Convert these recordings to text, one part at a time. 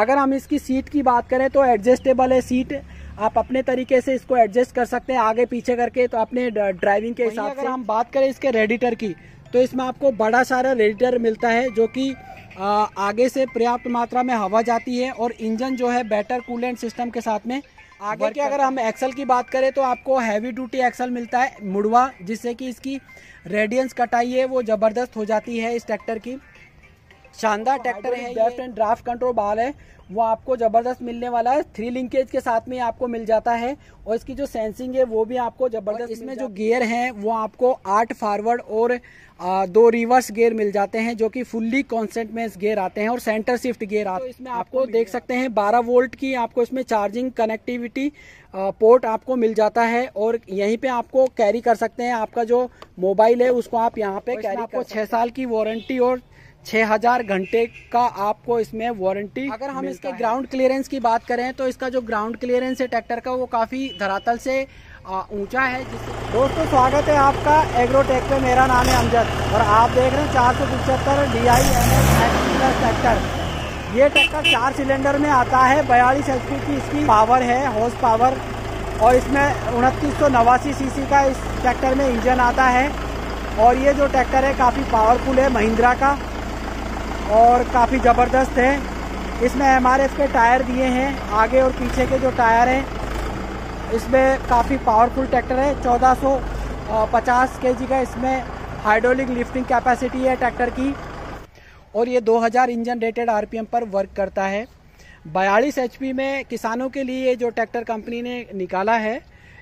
अगर हम इसकी सीट की बात करें तो एडजस्टेबल है सीट। आप अपने तरीके से इसको एडजस्ट कर सकते हैं आगे पीछे करके तो अपने ड्राइविंग के हिसाब से। हम बात करें इसके रेडिटर की तो इसमें आपको बड़ा सारा रेडिटर मिलता है जो कि आगे से पर्याप्त मात्रा में हवा जाती है और इंजन जो है बेटर कूलेंट सिस्टम के साथ में आगे के अगर हम एक्सल की बात करें तो आपको हैवी ड्यूटी एक्सल मिलता है मुड़वा जिससे कि इसकी रेडियंस कटाई है वो ज़बरदस्त हो जाती है इस ट्रैक्टर की। शानदार ट्रैक्टर है लेफ़्ट एंड ड्राफ्ट कंट्रोल बाल है। वो आपको ज़बरदस्त मिलने वाला है। थ्री लिंकेज के साथ में आपको मिल जाता है। और इसकी जो सेंसिंग है वो भी आपको ज़बरदस्त इसमें जो गियर हैं। वो आपको आठ फॉरवर्ड और आ, दो रिवर्स गियर मिल जाते हैं जो कि फुल्ली कॉन्सेंट में गियर आते हैं और सेंटर शिफ्ट गियर आते हैं तो इसमें आपको देख सकते हैं 12 वोल्ट की आपको इसमें चार्जिंग कनेक्टिविटी पोर्ट आपको मिल जाता है। और यहीं पे आपको कैरी कर सकते हैं। आपका जो मोबाइल है उसको आप यहाँ पे कैरी आपको छह साल की वारंटी और छह हज़ार घंटे का आपको इसमें वारंटी अगर हम इसके ग्राउंड क्लियरेंस की बात करें तो इसका जो ग्राउंड क्लियरेंस है ट्रैक्टर का वो काफ़ी धरातल से ऊँचा है जिससे दोस्तों स्वागत है आपका एग्रोटेक पे। मेरा नाम है अमजद और आप देख रहे हैं चार सौ पिछहत्तर D I N S tractor ये ट्रैक्टर चार सिलेंडर में आता है बयालीस एच की इसकी पावर है हॉर्स पावर और इसमें उनतीस सौ नवासी सी का इस ट्रैक्टर में इंजन आता है। और ये जो ट्रैक्टर है काफ़ी पावरफुल है महिंद्रा का। और काफ़ी ज़बरदस्त है। इसमें एमआरएफ के टायर दिए हैं, आगे और पीछे के जो टायर हैं, इसमें काफ़ी पावरफुल ट्रैक्टर है। 1450 केजी का इसमें हाइड्रोलिक लिफ्टिंग कैपेसिटी है ट्रैक्टर की। और ये 2000 इंजन रेटेड आरपीएम पर वर्क करता है। बयालीस एच में किसानों के लिए ये जो ट्रैक्टर कंपनी ने निकाला है,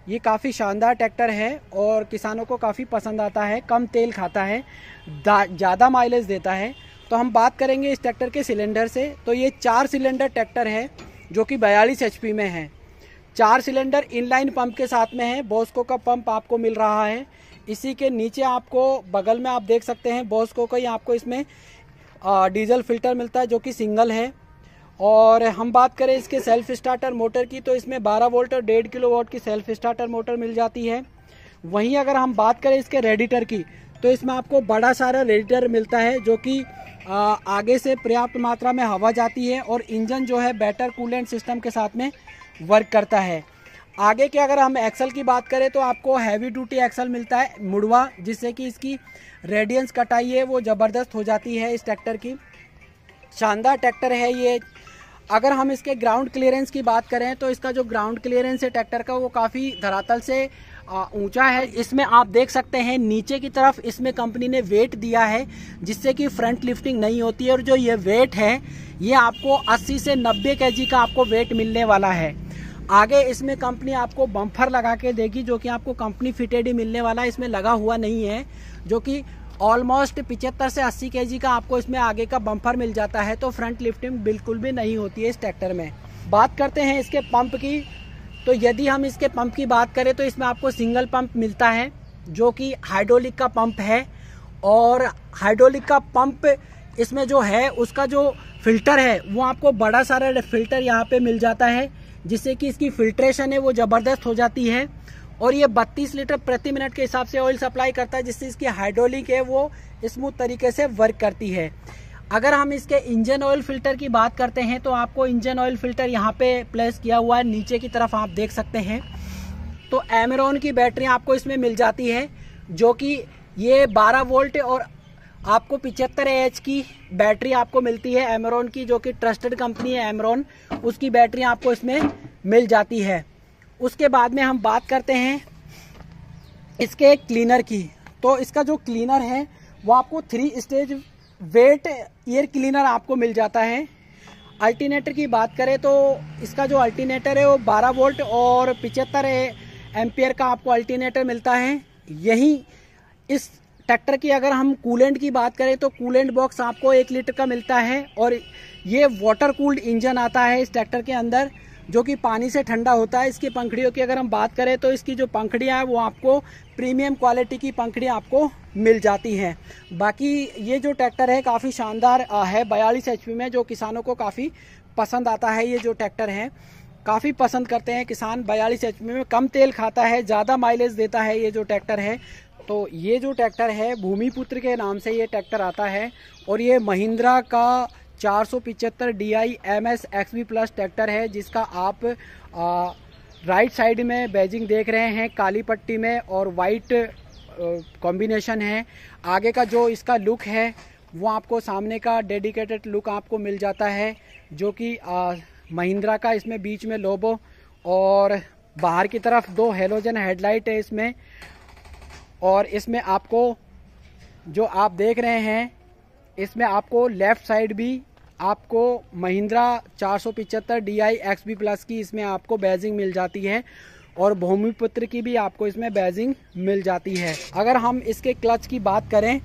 ये काफ़ी शानदार ट्रैक्टर है और किसानों को काफ़ी पसंद आता है, कम तेल खाता है ज़्यादा माइलेज देता है। तो हम बात करेंगे इस ट्रैक्टर के सिलेंडर से। तो ये चार सिलेंडर ट्रैक्टर है, जो कि बयालीस एच में है। चार सिलेंडर इनलाइन पंप के साथ में है। बॉस्को का पंप आपको मिल रहा है। इसी के नीचे आपको, बगल में आप देख सकते हैं, बॉस्को का ही आपको इसमें डीजल फ़िल्टर मिलता है, जो कि सिंगल है। और हम बात करें इसके सेल्फ स्टार्टर मोटर की तो इसमें 12 वोल्ट और डेढ़ किलो वोल्ट की सेल्फ स्टार्टर मोटर मिल जाती है। वहीं अगर हम बात करें इसके रेडिटर की तो इसमें आपको बड़ा सारा रेडिटर मिलता है जो कि आगे से पर्याप्त मात्रा में हवा जाती है और इंजन जो है बेटर कूलेंट सिस्टम के साथ में वर्क करता है। आगे के अगर हम एक्सल की बात करें तो आपको हैवी ड्यूटी एक्सल मिलता है, मुड़वा, जिससे कि इसकी रेडियंस कटाई है, वो ज़बरदस्त हो जाती है इस ट्रैक्टर की। शानदार ट्रैक्टर है ये। अगर हम इसके ग्राउंड क्लियरेंस की बात करें तो इसका जो ग्राउंड क्लियरेंस है ट्रैक्टर का, वो काफ़ी धरातल से ऊँचा है। इसमें आप देख सकते हैं, नीचे की तरफ़ इसमें कंपनी ने वेट दिया है, जिससे कि फ्रंट लिफ्टिंग नहीं होती है। और जो ये वेट है, ये आपको 80 से 90 के का आपको वेट मिलने वाला है। आगे इसमें कंपनी आपको बम्फर लगा के देगी, जो कि आपको कंपनी फिटेड ही मिलने वाला है। इसमें लगा हुआ नहीं है, जो कि ऑलमोस्ट पिचहत्तर से अस्सी के का आपको इसमें आगे का बम्फर मिल जाता है। तो फ्रंट लिफ्टिंग बिल्कुल भी नहीं होती है इस ट्रैक्टर में। बात करते हैं इसके पंप की। तो यदि हम इसके पंप की बात करें तो इसमें आपको सिंगल पंप मिलता है, जो कि हाइड्रोलिक का पंप है। और हाइड्रोलिक का पंप इसमें जो है, उसका जो फ़िल्टर है, वो आपको बड़ा सारा फ़िल्टर यहाँ पे मिल जाता है, जिससे कि इसकी फिल्ट्रेशन है, वो ज़बरदस्त हो जाती है। और ये 32 लीटर प्रति मिनट के हिसाब से ऑयल सप्लाई करता है, जिससे इसकी हाइड्रोलिक है, वो स्मूथ तरीके से वर्क करती है। अगर हम इसके इंजन ऑयल फ़िल्टर की बात करते हैं तो आपको इंजन ऑयल फ़िल्टर यहाँ पे प्लेस किया हुआ है, नीचे की तरफ़ आप देख सकते हैं। तो एमरॉन की बैटरी आपको इसमें मिल जाती है, जो कि ये 12 वोल्ट और आपको पिचहत्तर एच की बैटरी आपको मिलती है। एमरॉन की जो कि ट्रस्टेड कंपनी है एमरॉन उसकी बैटरी आपको इसमें मिल जाती है। उसके बाद में हम बात करते हैं इसके क्लीनर की। तो इसका जो क्लीनर है, वो आपको three stage wet air cleaner आपको मिल जाता है। अल्टीनेटर की बात करें तो इसका जो अल्टीनेटर है वो 12 वोल्ट और पिचहत्तर एम्पियर का आपको अल्टीनेटर मिलता है। यही इस ट्रैक्टर की अगर हम कूलेंट की बात करें तो कूलेंट बॉक्स आपको एक लीटर का मिलता है और ये वाटर कूल्ड इंजन आता है इस ट्रैक्टर के अंदर, जो कि पानी से ठंडा होता है। इसकी पंखड़ियों की अगर हम बात करें तो इसकी जो पंखड़ियाँ हैं वो आपको प्रीमियम क्वालिटी की पंखड़ियाँ आपको मिल जाती हैं। बाकी ये जो ट्रैक्टर है काफ़ी शानदार है। बयालीस एच में जो किसानों को काफ़ी पसंद आता है ये जो ट्रैक्टर है। काफ़ी पसंद करते हैं किसान। बयालीस एच में कम तेल खाता है ज़्यादा माइलेज देता है ये जो ट्रैक्टर है। तो ये जो ट्रैक्टर है भूमिपुत्र के नाम से ये ट्रैक्टर आता है। और ये महिंद्रा का चार सौ पिचहत्तर D I M S X V plus tractor है जिसका आप आ, राइट साइड में बैजिंग देख रहे हैं काली पट्टी में और वाइट कॉम्बिनेशन है। आगे का जो इसका लुक है, वो आपको सामने का डेडिकेटेड लुक आपको मिल जाता है, जो कि महिंद्रा का इसमें बीच में लोबो और बाहर की तरफ़ दो हेलोजन हेडलाइट है इसमें। और इसमें आपको, जो आप देख रहे हैं, इसमें आपको लेफ़्ट साइड भी आपको महिंद्रा चार सौ पिचहत्तर D I X B plus की इसमें आपको बैजिंग मिल जाती है। और भूमिपुत्र की भी आपको इसमें बैजिंग मिल जाती है। अगर हम इसके क्लच की बात करें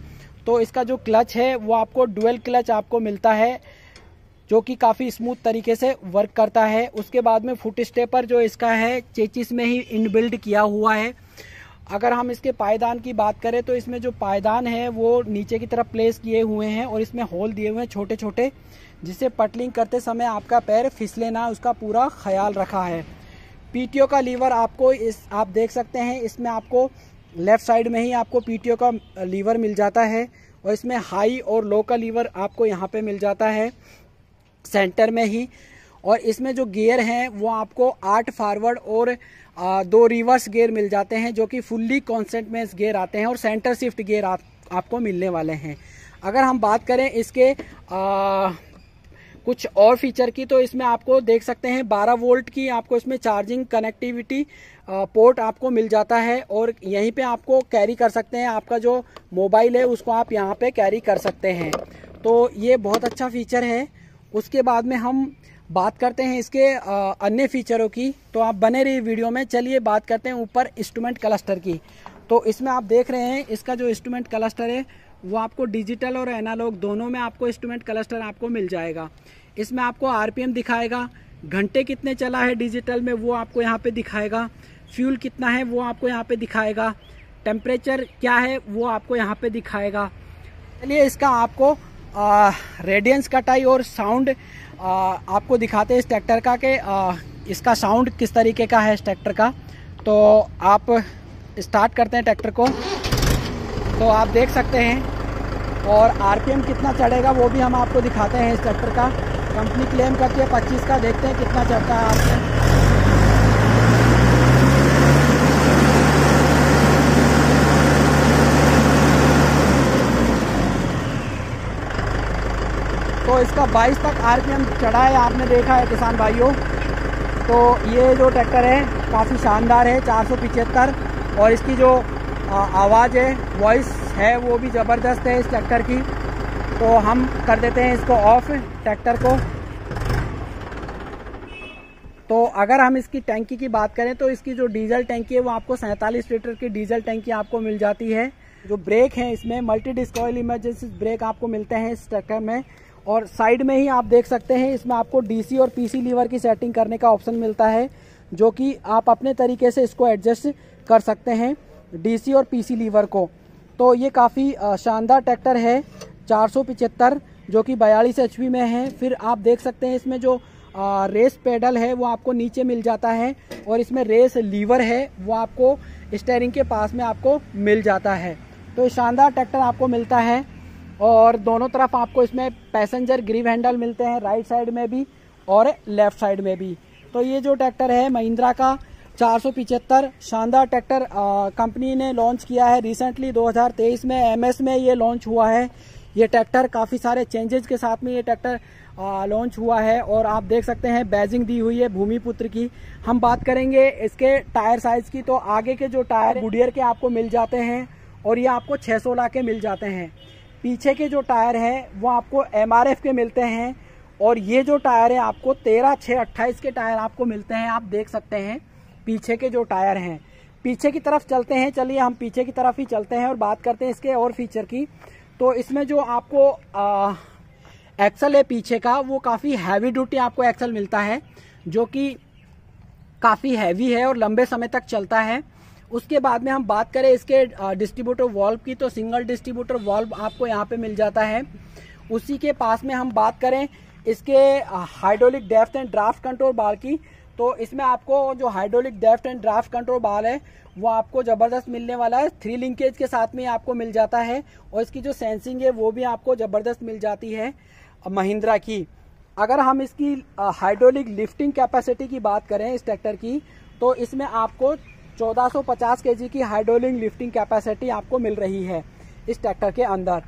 तो इसका जो क्लच है, वो आपको डुअल क्लच आपको मिलता है, जो कि काफ़ी स्मूथ तरीके से वर्क करता है। उसके बाद में फुट स्टेपर जो इसका है, चेचिस में ही इनबिल्ड किया हुआ है। अगर हम इसके पायदान की बात करें तो इसमें जो पायदान है, वो नीचे की तरफ़ प्लेस किए हुए हैं और इसमें होल दिए हुए हैं छोटे छोटे जिससे पटलिंग करते समय आपका पैर फिसले ना, उसका पूरा ख्याल रखा है। पीटीओ का लीवर आपको इस आप देख सकते हैं इसमें आपको लेफ़्ट साइड में ही आपको पीटीओ का लीवर मिल जाता है और इसमें हाई और लो का लीवर आपको यहाँ पे मिल जाता है सेंटर में ही। और इसमें जो गियर हैं वो आपको आठ फॉरवर्ड और आ, दो रिवर्स गियर मिल जाते हैं जो कि फुल्ली कॉन्सेंट में गियर आते हैं और सेंटर शिफ्ट गियर आप, आपको मिलने वाले हैं। अगर हम बात करें इसके आ, कुछ और फीचर की तो इसमें आपको देख सकते हैं 12 वोल्ट की आपको इसमें चार्जिंग कनेक्टिविटी पोर्ट आपको मिल जाता है और यहीं पे आपको कैरी कर सकते हैं। आपका जो मोबाइल है, उसको आप यहाँ पे कैरी कर सकते हैं। तो ये बहुत अच्छा फीचर है। उसके बाद में हम बात करते हैं इसके अन्य फीचरों की। तो आप बने रही वीडियो में। चलिए बात करते हैं ऊपर इंस्ट्रूमेंट क्लस्टर की। तो इसमें आप देख रहे हैं, इसका जो इंस्ट्रूमेंट क्लस्टर है वो आपको डिजिटल और एनालॉग दोनों में आपको इंस्ट्रूमेंट क्लस्टर आपको मिल जाएगा। इसमें आपको आरपीएम दिखाएगा। घंटे कितने चला है डिजिटल में वो आपको यहाँ पे दिखाएगा। फ्यूल कितना है वो आपको यहाँ पे दिखाएगा। टेम्परेचर क्या है वो आपको यहाँ पे दिखाएगा। चलिए इसका आपको रेडियंस कटाई और साउंड आपको दिखाते हैं इस ट्रैक्टर का कि इसका साउंड किस तरीके का है इस ट्रैक्टर का। तो आप स्टार्ट करते हैं ट्रैक्टर को। तो आप देख सकते हैं और आरपीएम कितना चढ़ेगा वो भी हम आपको दिखाते हैं इस ट्रैक्टर का। कंपनी क्लेम करती है 25 का देखते हैं कितना चढ़ता है आरपीएम। तो इसका 22 तक आरपीएम चढ़ा है, आपने देखा है किसान भाइयों। तो ये जो ट्रैक्टर है, काफ़ी शानदार है, चार और इसकी जो आवाज़ है वॉइस है, वो भी ज़बरदस्त है इस ट्रैक्टर की। तो हम कर देते हैं इसको ऑफ़ ट्रैक्टर को। तो अगर हम इसकी टैंकी की बात करें तो इसकी जो डीजल टैंकी है, वो आपको सैंतालीस लीटर की डीजल टैंकी आपको मिल जाती है। जो ब्रेक है इसमें multi disc oil emergency brake आपको मिलते हैं इस ट्रैक्टर में। और साइड में ही आप देख सकते हैं, इसमें आपको डीसी और पीसी लीवर की सेटिंग करने का ऑप्शन मिलता है, जो कि आप अपने तरीके से इसको एडजस्ट कर सकते हैं डीसी और पीसी लीवर को। तो ये काफ़ी शानदार ट्रैक्टर है चार जो कि बयालीस एच में है। फिर आप देख सकते हैं इसमें जो आ, रेस पेडल है वो आपको नीचे मिल जाता है और इसमें रेस लीवर है वो आपको स्टेयरिंग के पास में आपको मिल जाता है। तो शानदार ट्रैक्टर आपको मिलता है और दोनों तरफ़ आपको इसमें पैसेंजर ग्रीव हैंडल मिलते हैं राइट साइड में भी और लेफ़्ट साइड में भी। तो ये जो ट्रैक्टर है महिंद्रा का चार शानदार ट्रैक्टर कंपनी ने लॉन्च किया है रिसेंटली 2023 में एमएस में ये लॉन्च हुआ है। ये ट्रैक्टर काफ़ी सारे चेंजेस के साथ में ये ट्रैक्टर लॉन्च हुआ है और आप देख सकते हैं बैजिंग दी हुई है भूमिपुत्र की। हम बात करेंगे इसके टायर साइज़ की तो आगे के जो टायर गुडियर के आपको मिल जाते हैं और ये आपको 616 के मिल जाते हैं। पीछे के जो टायर हैं, वो आपको एमआरएफ के मिलते हैं और ये जो टायर है, आपको तेरह छः अट्ठाईस के टायर आपको मिलते हैं, आप देख सकते हैं। पीछे के जो टायर हैं, पीछे की तरफ़ चलते हैं, चलिए हम पीछे की तरफ़ ही चलते हैं और बात करते हैं इसके और फीचर की। तो इसमें जो आपको एक्सल है पीछे का, वो काफ़ी हैवी ड्यूटी आपको एक्सल मिलता है, जो कि काफ़ी हैवी है और लंबे समय तक चलता है। उसके बाद में हम बात करें इसके डिस्ट्रीब्यूटर वॉल्व की तो सिंगल डिस्ट्रीब्यूटर वॉल्व आपको यहाँ पे मिल जाता है। उसी के पास में हम बात करें इसके hydraulic depth and draft control bar की तो इसमें आपको जो hydraulic depth and draft control bar है, वो आपको ज़बरदस्त मिलने वाला है। थ्री लिंकेज के साथ में आपको मिल जाता है और इसकी जो सेंसिंग है, वो भी आपको ज़बरदस्त मिल जाती है महिंद्रा की। अगर हम इसकी हाइड्रोलिक लिफ्टिंग कैपेसिटी की बात करें इस ट्रैक्टर की तो इसमें आपको 1450 केजी की हाइड्रोलिक लिफ्टिंग कैपेसिटी आपको मिल रही है इस ट्रैक्टर के अंदर।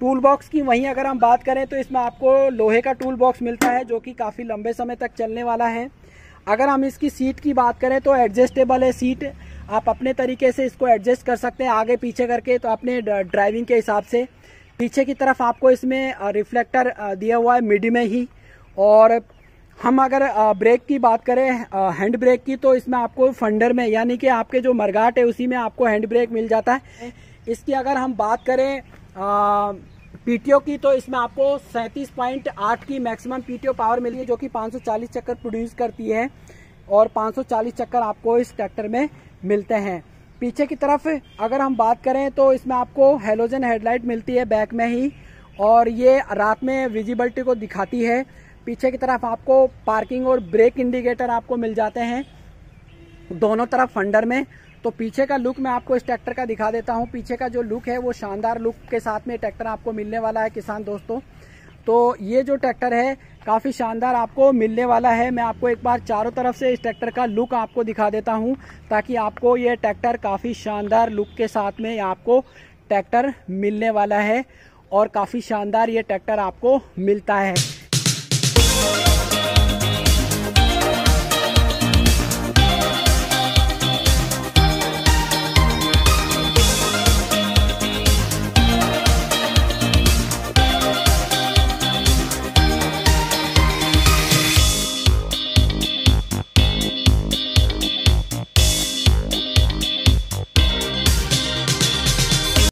टूल बॉक्स की वहीं अगर हम बात करें तो इसमें आपको लोहे का टूल बॉक्स मिलता है, जो कि काफ़ी लंबे समय तक चलने वाला है। अगर हम इसकी सीट की बात करें तो एडजस्टेबल है सीट। आप अपने तरीके से इसको एडजस्ट कर सकते हैं आगे पीछे करके तो अपने ड्राइविंग के हिसाब से। पीछे की तरफ़ आपको इसमें रिफ्लेक्टर दिया हुआ है मिड में ही। और हम अगर ब्रेक की बात करें हैंड ब्रेक की तो इसमें आपको फंडर में, यानी कि आपके जो मरगाट है उसी में आपको हैंड ब्रेक मिल जाता है। इसकी अगर हम बात करें पीटीओ की तो इसमें आपको सैंतीस पॉइंट आठ की मैक्सिमम पीटीओ पावर मिली है, जो कि 540 चक्कर प्रोड्यूस करती है, और 540 चक्कर आपको इस ट्रैक्टर में मिलते हैं। पीछे की तरफ़, अगर हम बात करें तो इसमें आपको हेलोजन हेडलाइट मिलती है बैक में ही, और ये रात में विजिबिलिटी को दिखाती है। पीछे की तरफ़ आपको पार्किंग और ब्रेक इंडिकेटर आपको मिल जाते हैं, दोनों तरफ़ फंडर में। तो पीछे का लुक मैं आपको इस ट्रैक्टर का दिखा देता हूँ। पीछे का जो लुक है, वो शानदार लुक के साथ में ट्रैक्टर आपको मिलने वाला है, किसान दोस्तों। तो ये जो ट्रैक्टर है, काफ़ी शानदार आपको मिलने वाला है। मैं आपको एक बार चारों तरफ़ से इस ट्रैक्टर का लुक आपको दिखा देता हूँ, ताकि आपको ये ट्रैक्टर काफ़ी शानदार लुक के साथ में आपको ट्रैक्टर मिलने वाला है, और काफ़ी शानदार ये ट्रैक्टर आपको मिलता है।